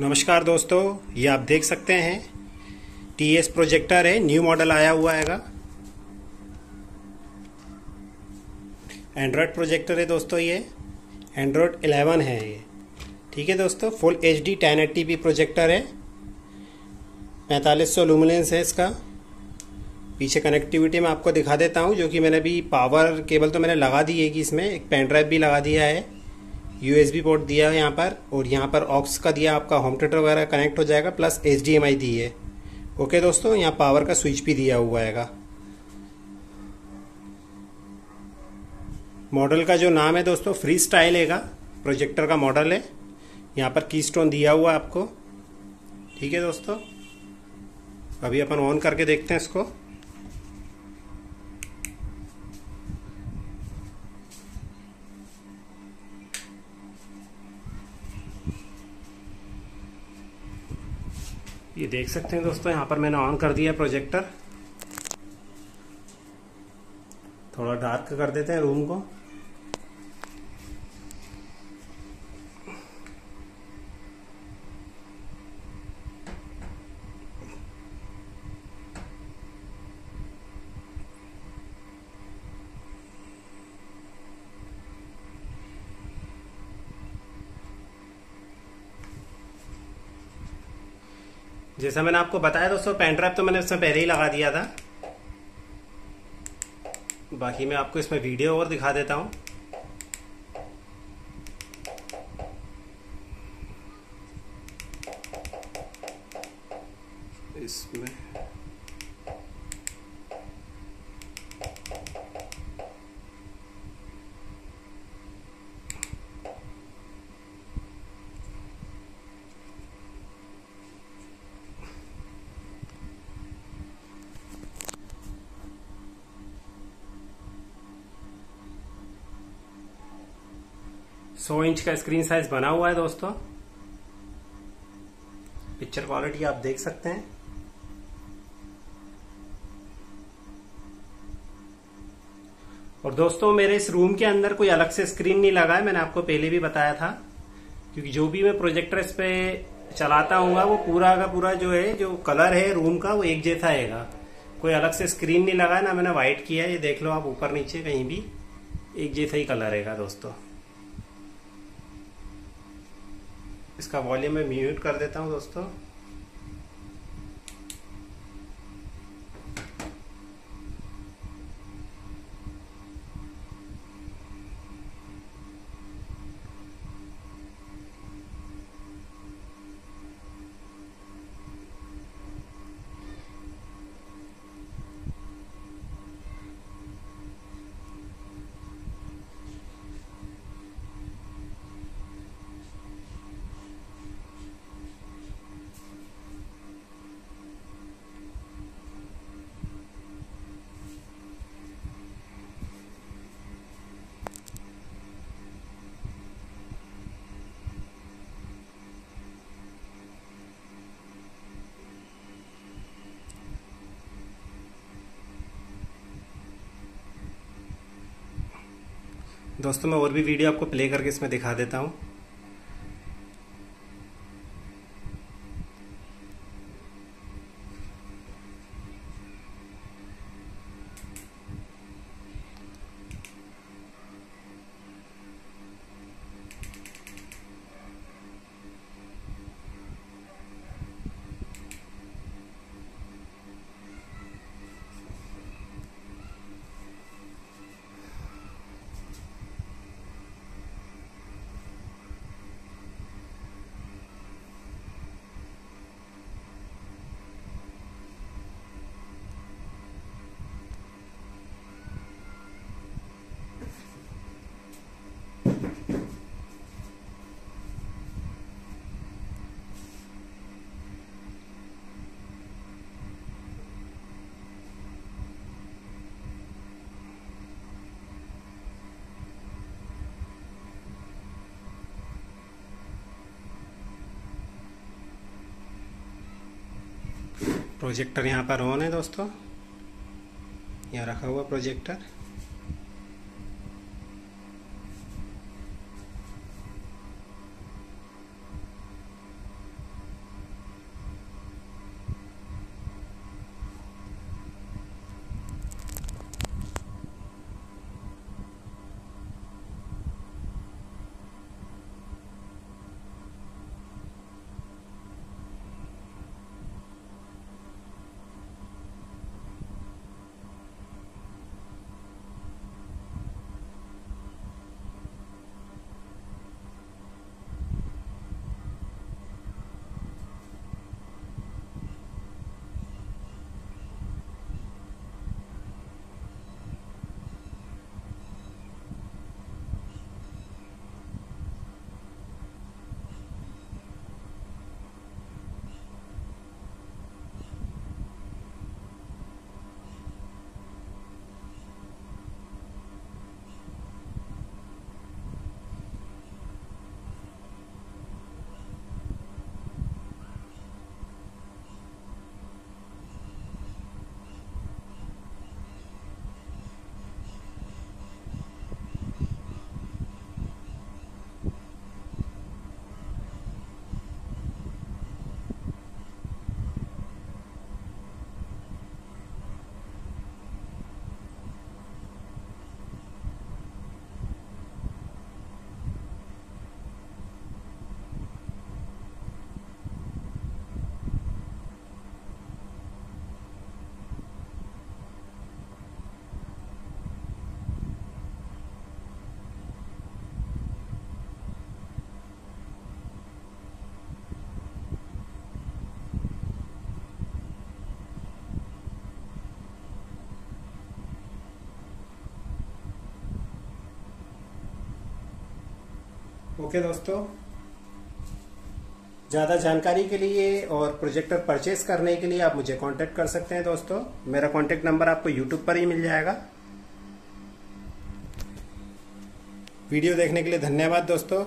नमस्कार दोस्तों, ये आप देख सकते हैं। टी एस प्रोजेक्टर है न्यू मॉडल आया हुआ हैगा। एंड्रॉयड प्रोजेक्टर है दोस्तों ये। एंड्रॉयड 11 है ये। ठीक है दोस्तों full H D ten eighty P projector है। पैंतालीस सौ लूमिनेंस है इसका। पीछे कनेक्टिविटी मैं आपको दिखा देता हूँ, जो कि मैंने अभी पावर केबल तो मैंने लगा दी है कि इसमें, एक पेन ड्राइव भी लगा दिया है। यूएसबी पोर्ट दिया है यहाँ पर, और यहाँ पर ऑक्स का दिया आपका होम थिएटर वगैरह कनेक्ट हो जाएगा प्लस एच दी है। ओके दोस्तों, यहाँ पावर का स्विच भी दिया हुआ है मॉडल का जो नाम है दोस्तों फ्री स्टाइल है प्रोजेक्टर का मॉडल है। यहाँ पर की स्टोन दिया हुआ आपको। ठीक है दोस्तों? अभी अपन ऑन करके देखते हैं इसको। ये देख सकते हैं दोस्तों, यहाँ पर मैंने ऑन कर दिया प्रोजेक्टर थोड़ा डार्क कर देते हैं रूम को। जैसा मैंने आपको बताया दोस्तों पेन ड्राइव तो मैंने उसमें पहले ही लगा दिया था। बाकी मैं आपको इसमें वीडियो और दिखा देता हूँ। इसमें सौ इंच का स्क्रीन साइज़ बना हुआ है दोस्तों। पिक्चर क्वालिटी आप देख सकते हैं। और दोस्तों, मेरे इस रूम के अंदर कोई अलग से स्क्रीन नहीं लगा है, मैंने आपको पहले भी बताया था। क्योंकि जो भी मैं प्रोजेक्टर इस पे चलाता हूँ वो पूरा का पूरा जो है, जो कलर है रूम का, वो एक जैसा है कोई अलग से स्क्रीन नहीं लगा ना मैंने व्हाइट किया है। ये देख लो आप ऊपर नीचे कहीं भी, एक जैसा ही कलर है दोस्तों। इसका वॉल्यूम मैं म्यूट कर देता हूँ दोस्तों। दोस्तों मैं और भी वीडियो आपको प्ले करके इसमें दिखा देता हूँ। प्रोजेक्टर यहाँ पर ऑन है दोस्तों। यहाँ रखा हुआ प्रोजेक्टर। ओके दोस्तों। ज़्यादा जानकारी के लिए और प्रोजेक्टर परचेस करने के लिए आप मुझे कांटेक्ट कर सकते हैं दोस्तों। मेरा कांटेक्ट नंबर आपको यूट्यूब पर ही मिल जाएगा। वीडियो देखने के लिए धन्यवाद दोस्तों।